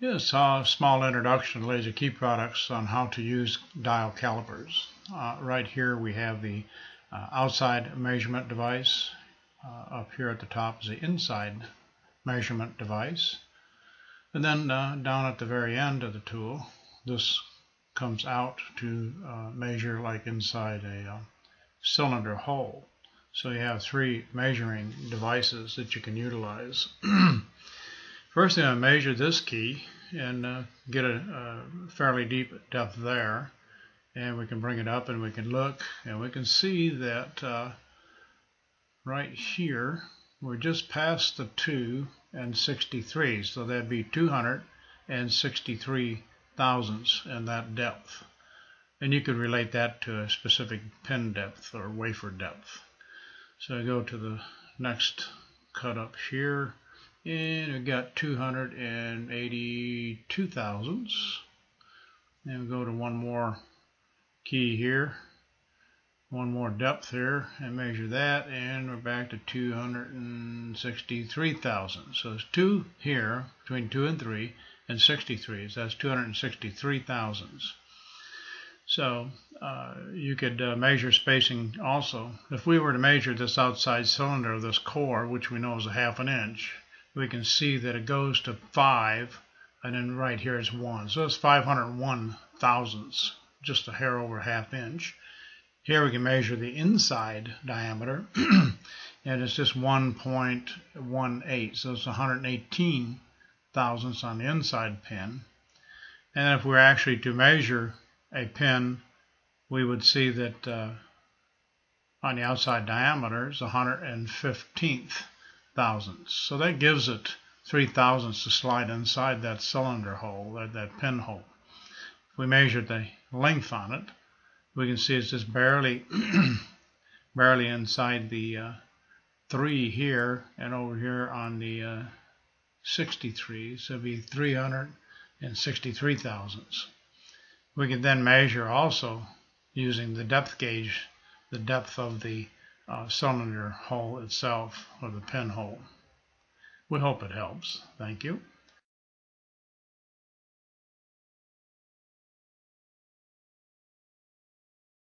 Yes, a small introduction to laser key products on how to use dial calipers. Uh, right here we have the uh, outside measurement device. Uh, up here at the top is the inside measurement device. And then uh, down at the very end of the tool, this comes out to uh, measure like inside a uh, cylinder hole. So you have three measuring devices that you can utilize. First thing I measure this key and uh, get a, a, fairly deep depth there. And we can bring it up and we can look and we can see that uh, right here we're just past the 2 and 63 so that'd be 263 thousandths in that depth. And you could relate that to a specific pin depth or wafer depth. So I go to the next cut up here and we've got 282 thousandths. Then we go to one more key here, one more depth here, and measure that, and we're back to 263 thousandths. So it's two here, between 2 and 3, and 63, so that's 263 thousandths. So uh, you could uh, measure spacing also. If we were to measure this outside cylinder of this core, which we know is a half an inch, we can see that it goes to 5 and then right here is 1. So it's 501 thousandths, just a hair over half inch. Here we can measure the inside diameter and it's just 1.18 so it's 118 thousandths on the inside pin. And if we're actually to measure a pin we would see that uh, on the outside diameter is 115th thousandths. So that gives it three thousandths to slide inside that cylinder hole, that, that pinhole. If we measure the length on it, we can see it's just barely, barely inside the uh, three here and over here on the uh, 63, so it'd be 363 thousandths. We can then measure also using the depth gauge, the depth of the uh, cylinder hole itself or the pinhole. We hope it helps. Thank you.